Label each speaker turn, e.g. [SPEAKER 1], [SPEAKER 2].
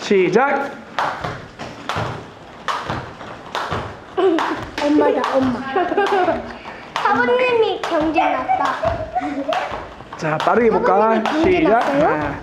[SPEAKER 1] 시작.
[SPEAKER 2] 엄마다 엄마. 사부님이 경쟁 났다.
[SPEAKER 1] 자, 빠르게 볼까?
[SPEAKER 2] 사부님이 경쟁
[SPEAKER 1] 시작.
[SPEAKER 2] 났어요?
[SPEAKER 1] 하나,